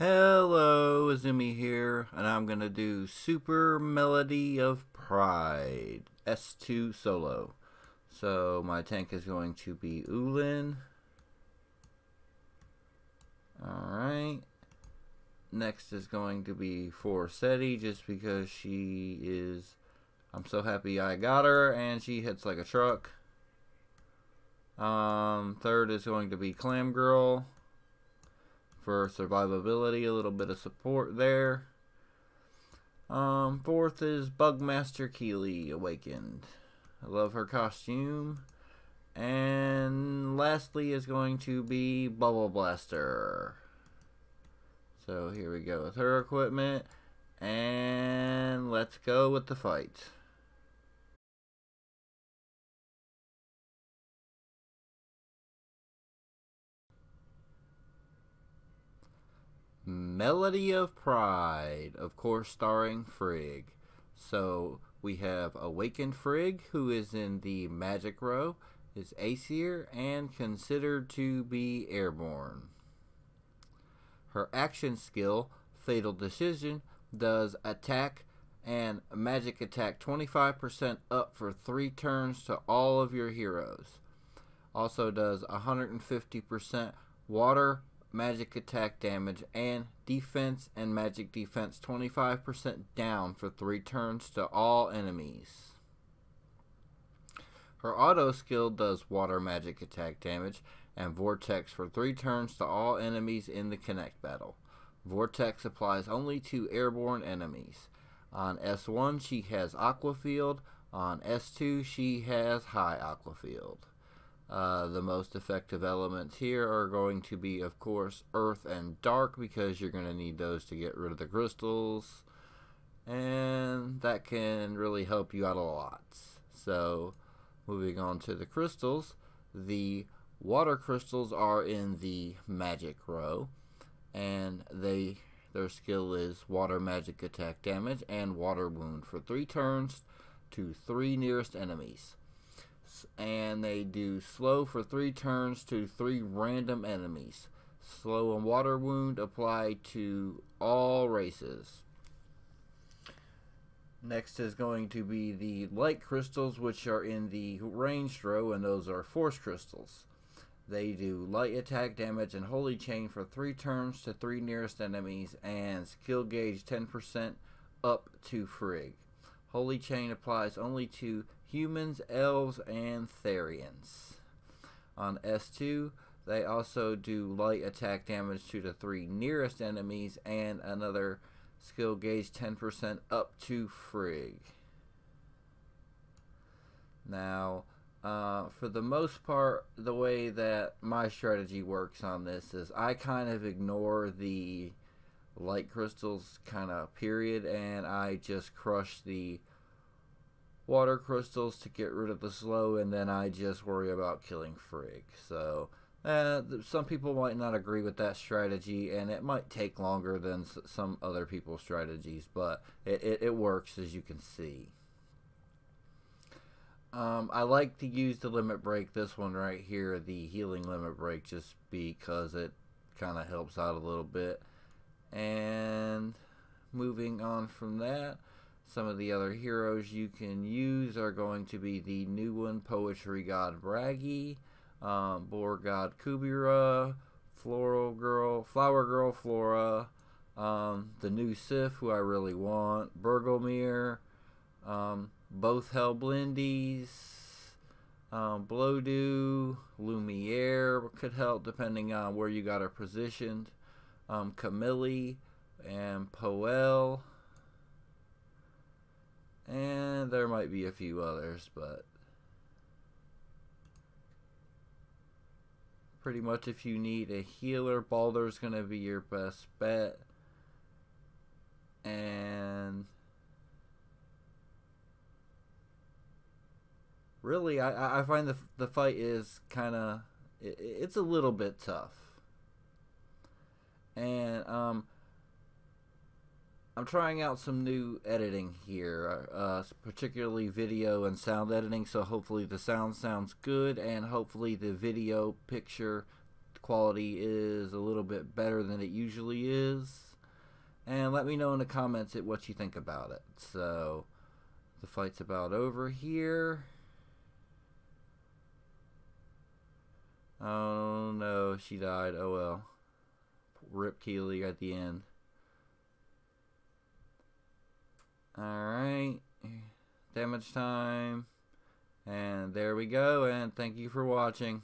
Hello, Azumi here, and I'm gonna do Super Melody of Pride S2 solo. So my tank is going to be Ulin. Alright. Next is going to be Forseti, just because she is... I'm so happy I got her, and she hits like a truck. Um, third is going to be Clam Girl for survivability, a little bit of support there. Um, fourth is Bugmaster Keely Awakened. I love her costume. And lastly is going to be Bubble Blaster. So here we go with her equipment. And let's go with the fight. Melody of Pride, of course, starring Frigg. So we have Awakened Frigg, who is in the Magic row, is Aesir, and considered to be airborne. Her action skill, Fatal Decision, does attack and magic attack 25% up for 3 turns to all of your heroes. Also does 150% water magic attack damage, and defense and magic defense 25% down for 3 turns to all enemies. Her auto skill does water magic attack damage and vortex for 3 turns to all enemies in the connect battle. Vortex applies only to airborne enemies. On S1 she has Aqua Field, on S2 she has High Aqua Field. Uh, the most effective elements here are going to be, of course, earth and dark because you're going to need those to get rid of the crystals. And that can really help you out a lot. So, moving on to the crystals, the water crystals are in the magic row. And they their skill is water magic attack damage and water wound for three turns to three nearest enemies and they do slow for three turns to three random enemies. Slow and water wound apply to all races. Next is going to be the light crystals, which are in the ranged row, and those are force crystals. They do light attack damage and holy chain for three turns to three nearest enemies, and skill gauge 10% up to Frigg. Holy chain applies only to humans, elves, and Therians. On S2, they also do light attack damage to the three nearest enemies and another skill gauge 10% up to Frigg. Now, uh, for the most part, the way that my strategy works on this is I kind of ignore the light crystals kind of period and I just crush the water crystals to get rid of the slow, and then I just worry about killing Frigg. So, uh, some people might not agree with that strategy, and it might take longer than some other people's strategies, but it, it, it works as you can see. Um, I like to use the limit break, this one right here, the healing limit break, just because it kind of helps out a little bit. And moving on from that, some of the other heroes you can use are going to be the new one, Poetry God Bragi, um, Boar God Kubira, Floral Girl, Flower Girl Flora, um, the new Sif, who I really want, Bergelmir, um, both Hellblindies, um, Blowdew, Lumiere could help depending on where you got her positioned, um, Camille, and Poel. And there might be a few others, but pretty much if you need a healer, Baldur's going to be your best bet. And really, I, I find the, the fight is kind of, it, it's a little bit tough. And, um, I'm trying out some new editing here, uh, particularly video and sound editing, so hopefully the sound sounds good and hopefully the video picture quality is a little bit better than it usually is. And let me know in the comments what you think about it. So, the fight's about over here. Oh no, she died. Oh well. Rip Keeley at the end. Alright. Damage time. And there we go. And thank you for watching.